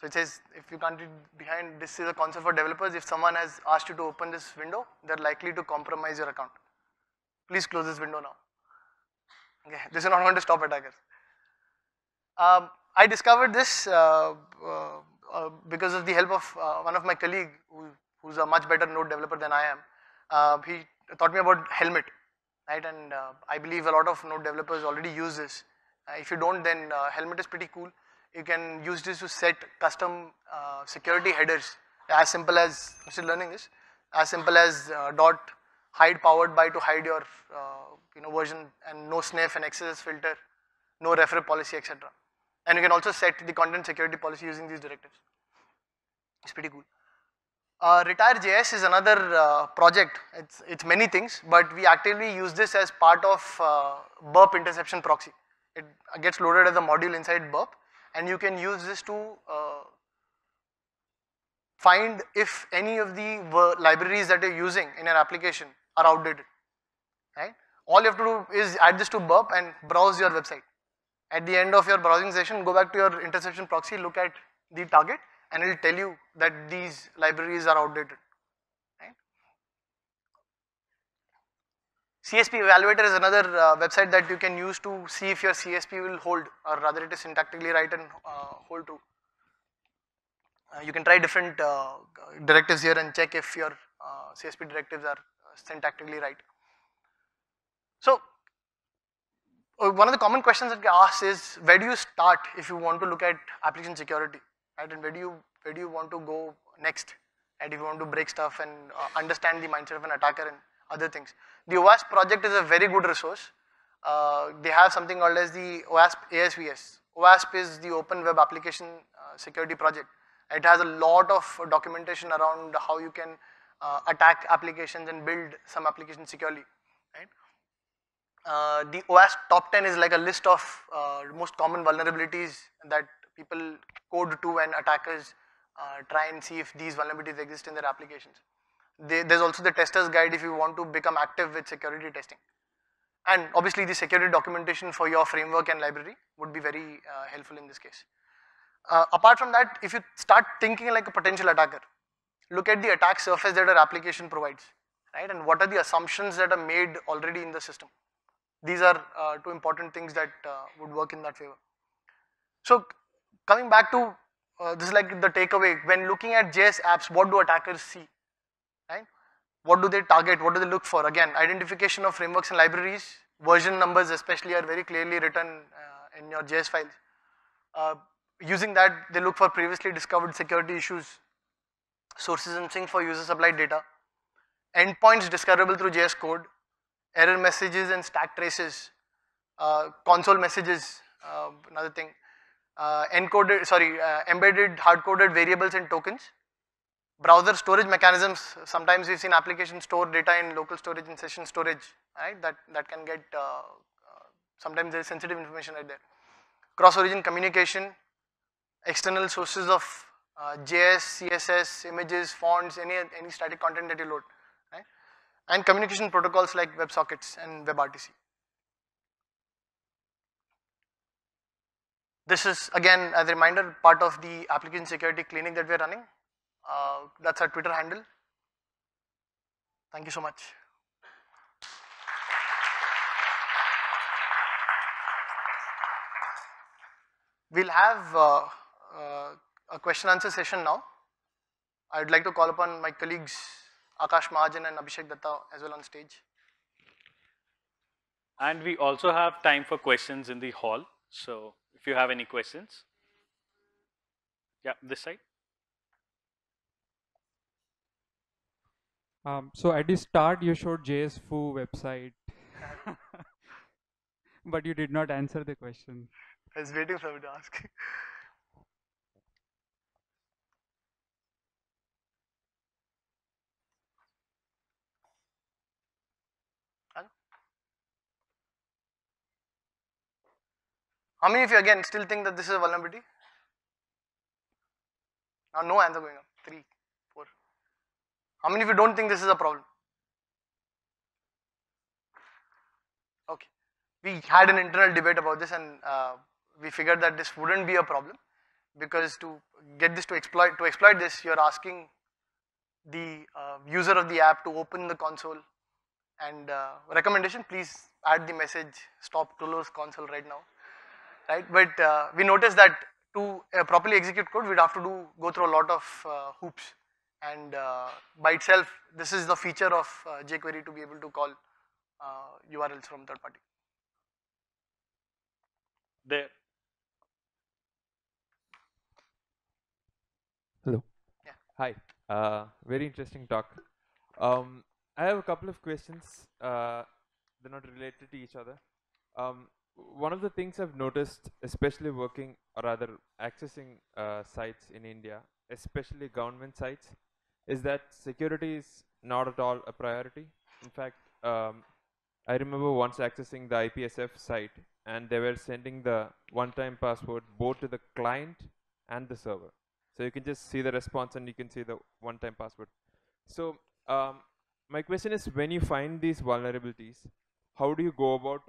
Speaker 1: so it says if you can't read behind this is a console for developers if someone has asked you to open this window they are likely to compromise your account. Please close this window now. Okay, this is not going to stop attackers. Um, I discovered this uh, uh, uh, because of the help of uh, one of my colleague who, who's a much better node developer than I am. Uh, he taught me about Helmet right and uh, I believe a lot of node developers already use this. If you don't then Helmet is pretty cool. You can use this to set custom uh, security headers as simple as, I'm still learning this, as simple as uh, dot hide powered by to hide your uh, you know version and no sniff and XSS filter, no refer policy etc. And you can also set the content security policy using these directives. It's pretty cool. Uh, Retire.js is another uh, project. It's, it's many things, but we actively use this as part of uh, burp interception proxy. It gets loaded as a module inside burp and you can use this to uh, find if any of the libraries that you're using in your application are outdated, right? All you have to do is add this to burp and browse your website. At the end of your browsing session, go back to your interception proxy, look at the target and it will tell you that these libraries are outdated. Right? CSP evaluator is another uh, website that you can use to see if your CSP will hold or rather it is syntactically right and uh, hold true. Uh, you can try different uh, directives here and check if your uh, CSP directives are syntactically right. So uh, one of the common questions that get asked is where do you start if you want to look at application security, right? And where do you where do you want to go next? And if you want to break stuff and uh, understand the mindset of an attacker and other things. The OWASP project is a very good resource. Uh, they have something called as the OWASP ASVS. OWASP is the Open Web Application uh, Security Project. It has a lot of documentation around how you can uh, attack applications and build some applications securely, right? Uh, the OWASP top 10 is like a list of uh, most common vulnerabilities that people code to and attackers uh, try and see if these vulnerabilities exist in their applications. There's also the tester's guide if you want to become active with security testing. And obviously the security documentation for your framework and library would be very uh, helpful in this case. Uh, apart from that, if you start thinking like a potential attacker, look at the attack surface that your application provides, right? And what are the assumptions that are made already in the system? These are uh, two important things that uh, would work in that favor. So coming back to uh, this is like the takeaway when looking at JS apps, what do attackers see? What do they target? What do they look for? Again, identification of frameworks and libraries, version numbers especially are very clearly written uh, in your JS files. Uh, using that, they look for previously discovered security issues, sources and sync for user supplied data, endpoints discoverable through JS code, error messages and stack traces, uh, console messages, uh, another thing, uh, encoded, sorry, uh, embedded hard-coded variables and tokens, browser storage mechanisms, sometimes we've seen applications store data in local storage and session storage, right, that, that can get, uh, uh, sometimes there is sensitive information right there. Cross-origin communication, external sources of JS, CSS, images, fonts, any, any static content that you load right? and communication protocols like WebSockets and WebRTC. This is again as a reminder part of the application security clinic that we are running. Uh, that's our Twitter handle. Thank you so much. We'll have uh, uh, a question answer session now. I'd like to call upon my colleagues Akash Mahajan and Abhishek Datta as well on stage.
Speaker 2: And we also have time for questions in the hall. So if you have any questions. Yeah, this side.
Speaker 3: Um, so at the start you showed JS-foo website, but you did not answer the question.
Speaker 1: I was waiting for you to ask. How many of you again still think that this is a vulnerability? Now no answer going up. Three. How many of you don't think this is a problem? Okay. We had an internal debate about this and uh, we figured that this wouldn't be a problem because to get this to exploit to exploit this you're asking the uh, user of the app to open the console and uh, recommendation please add the message stop close console right now right? But uh, we noticed that to uh, properly execute code, we'd have to do go through a lot of uh, hoops, and uh, by itself, this is the feature of uh, jQuery to be able to call URLs uh, from third party.
Speaker 2: There.
Speaker 4: Hello.
Speaker 1: Yeah.
Speaker 4: Hi. very interesting talk. Um, I have a couple of questions. they're not related to each other. Um, one of the things I've noticed, especially working or rather accessing uh, sites in India, especially government sites, is that security is not at all a priority. In fact, um, I remember once accessing the IPSF site and they were sending the one-time password both to the client and the server. So you can just see the response and you can see the one-time password. So um, my question is when you find these vulnerabilities, how do you go about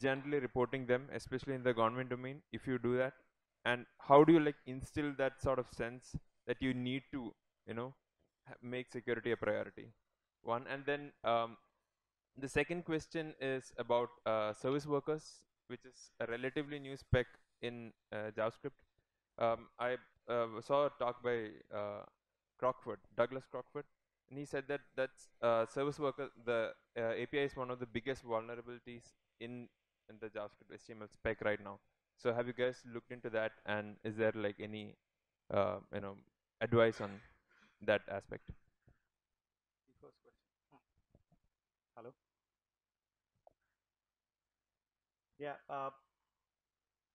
Speaker 4: generally reporting them, especially in the government domain, if you do that? And how do you like instill that sort of sense that you need to, you know, make security a priority? One, and then um, the second question is about uh, service workers, which is a relatively new spec in uh, JavaScript. Um, I uh, saw a talk by uh, Crockford, Douglas Crockford, and he said that that's uh, service worker. The uh, API is one of the biggest vulnerabilities in in the JavaScript HTML spec right now. So have you guys looked into that, and is there like any you know advice on that aspect?
Speaker 5: The first question. Hello? Yeah, uh,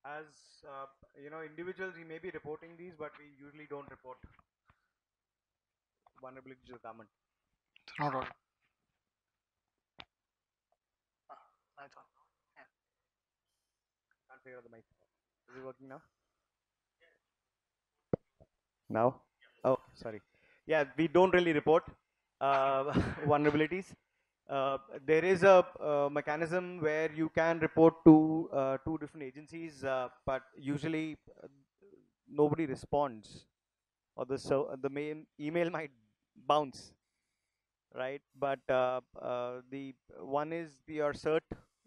Speaker 5: as uh, you know, individuals, we may be reporting these, but we usually don't report vulnerabilities to the government.
Speaker 1: It's not all. Ah, that's all.
Speaker 5: Can't figure out the mic. Is it working now? Now? Oh, sorry. Yeah, we don't really report uh, vulnerabilities. Uh, there is a uh, mechanism where you can report to uh, two different agencies, uh, but usually uh, nobody responds, or the so the main email might bounce, right? But the one is the, your CERT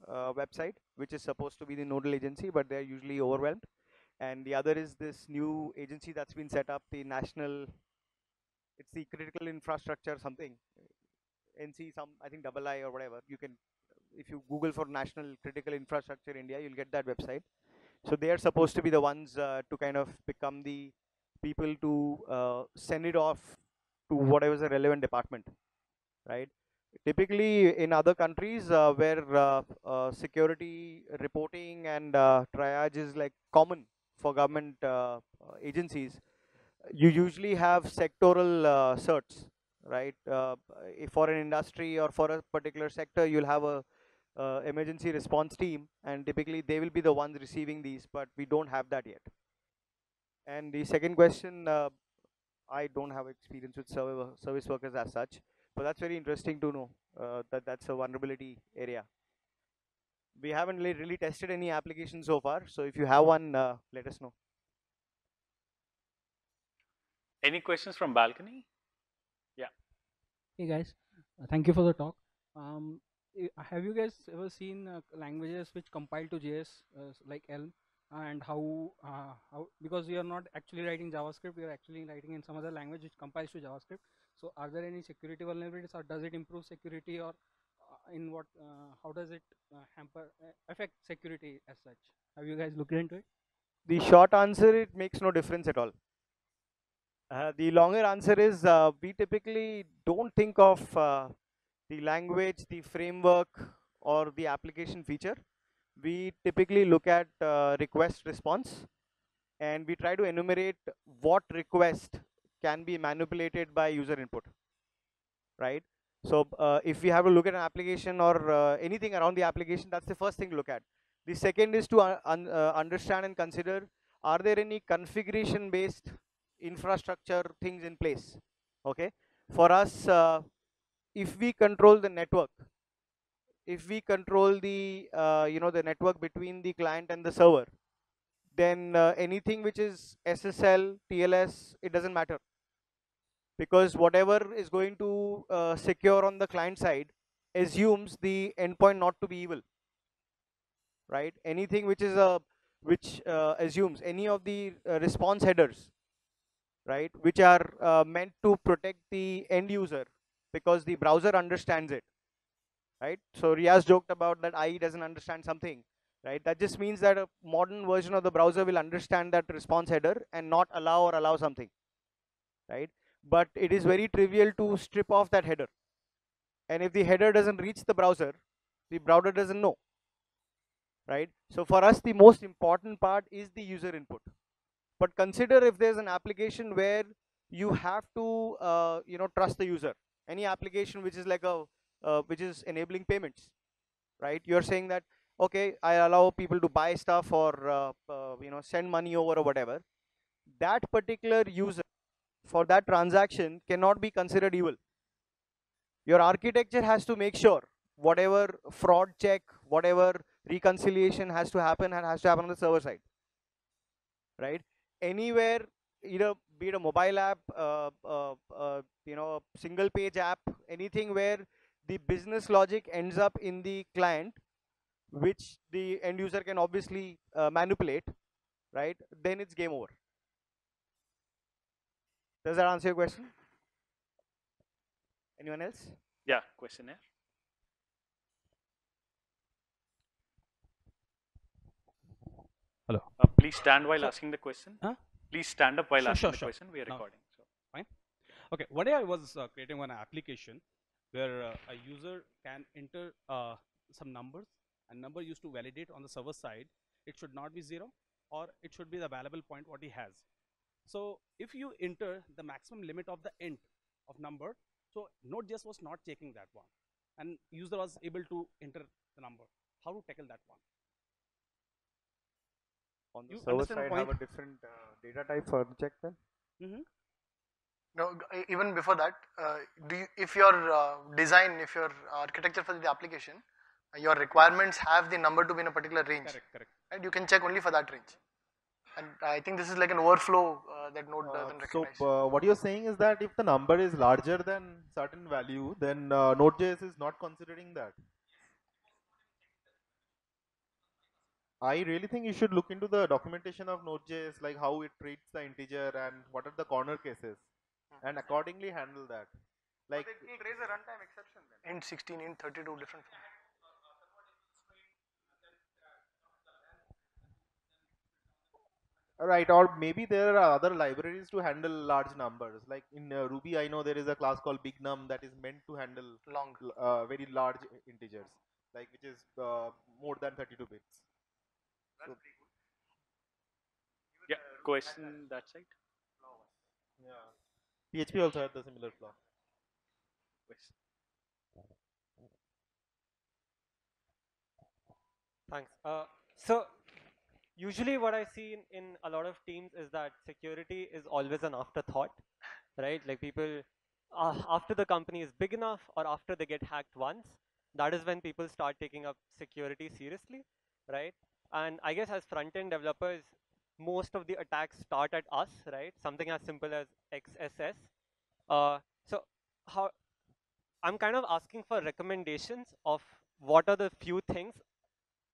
Speaker 5: website, which is supposed to be the nodal agency, but they're usually overwhelmed. And the other is this new agency that's been set up, the National, it's the Critical Infrastructure something, NC some, I think double I or whatever. You can, if you Google for National Critical Infrastructure India, you'll get that website. So they are supposed to be the ones uh, to kind of become the people to uh, send it off to whatever the relevant department, right? Typically, in other countries uh, where uh, uh, security reporting and uh, triage is like common for government agencies, you usually have sectoral uh, certs, right? Uh, for an industry or for a particular sector, you'll have a uh, emergency response team, and typically they will be the ones receiving these, but we don't have that yet. And the second question, uh, I don't have experience with service workers as such, but that's very interesting to know uh, that that's a vulnerability area. We haven't really, really tested any application so far, so if you have one, uh, let us know.
Speaker 2: Any questions from balcony? Yeah.
Speaker 6: Hey guys, uh, thank you for the talk. Um, have you guys ever seen uh, languages which compile to JS uh, like Elm and how uh, how because we are not actually writing JavaScript, we are actually writing in some other language which compiles to JavaScript. So are there any security vulnerabilities or does it improve security or uh, in what uh, how does it uh, hamper uh, affect security as such? Have you guys looked into it?
Speaker 5: The short answer, it makes no difference at all. Uh, the longer answer is uh, we typically don't think of uh, the language, the framework, or the application feature. We typically look at uh, request response and we try to enumerate what request can be manipulated by user input, right? So uh, if we have to look at an application or anything around the application, that's the first thing to look at. The second is to un understand and consider, are there any configuration based infrastructure things in place? Okay. For us, uh, if we control the network, if we control the, uh, you know, the network between the client and the server, then uh, anything which is SSL, TLS, it doesn't matter. Because whatever is going to uh, secure on the client side assumes the endpoint not to be evil right anything which is a which uh, assumes any of the uh, response headers right which are uh, meant to protect the end user because the browser understands it right? So Riaz joked about that IE doesn't understand something right? That just means that a modern version of the browser will understand that response header and not allow or allow something right? But it is very trivial to strip off that header. And if the header doesn't reach the browser the browser doesn't know right? So for us the most important part is the user input but consider if there's an application where you have to uh, you know trust the user. Any application which is like a uh, which is enabling payments, right? You're saying that okay, I allow people to buy stuff or uh, uh, you know send money over or whatever. That particular user for that transaction cannot be considered evil. Your architecture has to make sure whatever fraud check, whatever reconciliation has to happen and has to happen on the server side, right? Anywhere, either be it a mobile app, uh, uh, uh, you know, single page app, anything where the business logic ends up in the client, which the end user can obviously uh, manipulate, right? Then it's game over. Does that answer your question? Anyone else?
Speaker 2: Yeah, questionnaire.
Speaker 7: Hello.
Speaker 2: Uh, please stand while
Speaker 7: So-
Speaker 2: asking the question.
Speaker 7: Huh?
Speaker 2: Please stand up while
Speaker 7: Sure,
Speaker 2: asking
Speaker 7: sure,
Speaker 2: the
Speaker 7: sure.
Speaker 2: question. We are
Speaker 7: No.
Speaker 2: recording. So. Fine.
Speaker 7: Okay, one day I was uh, creating one application where uh, a user can enter uh, some numbers and number used to validate on the server side. It should not be zero or it should be the valuable point what he has. So if you enter the maximum limit of the int of number, so Node.js was not checking that one and user was able to enter the number. How to tackle that one?
Speaker 5: On the
Speaker 7: You
Speaker 5: server side,
Speaker 7: the
Speaker 5: have a different uh, data type for the check then?
Speaker 7: Mm-hmm.
Speaker 1: No, g- e- even before that, uh, do you, if your uh, design, if your architecture for the application, uh, your requirements have the number to be in a particular range,
Speaker 7: Correct, correct.
Speaker 1: right? You can check only for that range. And I think this is like an overflow uh, that Node
Speaker 8: Uh,
Speaker 1: doesn't
Speaker 8: so
Speaker 1: recognize.
Speaker 8: uh, what you're saying is that if the number is larger than certain value, then uh, Node.js is not considering that. I really think you should look into the documentation of Node.js, like how it treats the integer and what are the corner cases, and accordingly handle that. Like
Speaker 1: it will raise a runtime exception then. Int 16, int 32 different.
Speaker 8: Right, or maybe there are other libraries to handle large numbers. Like in uh, Ruby, I know there is a class called BigNum that is meant to handle
Speaker 1: Long.
Speaker 8: l- uh, very large integers, like which is uh, more than 32 bits. So,
Speaker 2: Yeah, question that side.
Speaker 8: yeah. PHP also had the similar flaw.
Speaker 2: Question.
Speaker 9: Thanks. Uh, so usually what I see in, in a lot of teams is that security is always an afterthought, right? Like people, uh, after the company is big enough or after they get hacked once, that is when people start taking up security seriously, right? And I guess as front-end developers, most of the attacks start at us, right? Something as simple as XSS. Uh, so how, I'm kind of asking for recommendations of what are the few things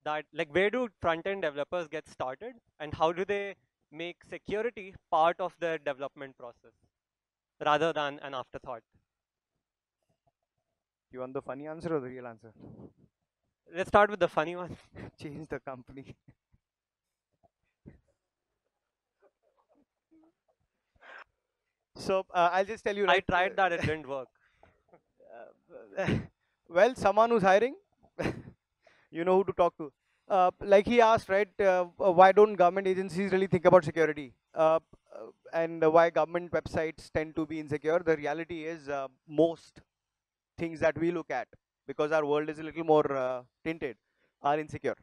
Speaker 9: that like where do front end developers get started and how do they make security part of their development process rather than an afterthought
Speaker 5: You want the funny answer or the real answer?
Speaker 9: Let's start with the funny one
Speaker 5: Change the company. so uh, I'll just tell you.
Speaker 9: i tried that it didn't work
Speaker 5: well, someone who's hiring, you know who to talk to. Uh, like he asked, right? Uh, uh, why don't government agencies really think about security? Uh, uh, and uh, why government websites tend to be insecure? The reality is, uh, most things that we look at, because our world is a little more uh, tinted, are insecure,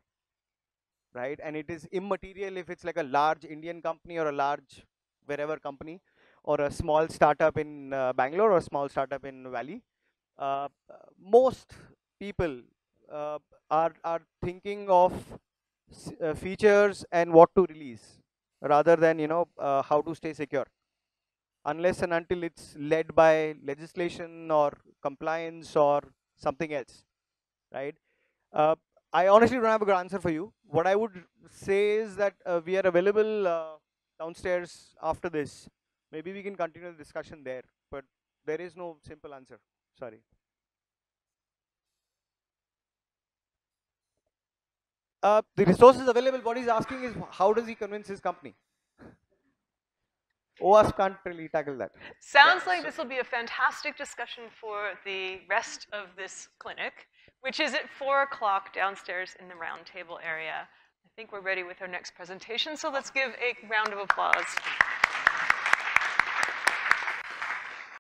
Speaker 5: right? And it is immaterial if it's like a large Indian company or a large wherever company, or a small startup in uh, Bangalore or a small startup in Valley uh, most people uh, are are thinking of uh, features and what to release rather than you know uh, how to stay secure unless and until it's led by legislation or compliance or something else right? Uh, i honestly don't have a good answer for you. What i would say is that uh, we are available uh, downstairs after this. Maybe we can continue the discussion there but there is no simple answer. Sorry. Uh, the resources available what he's asking is how does he convince his company Oh, OWASP can't really tackle that
Speaker 10: Sounds like this will be a fantastic discussion for the rest of this clinic, which is at 4 o'clock downstairs in the round table area. I think we're ready with our next presentation, so let's give a round of applause.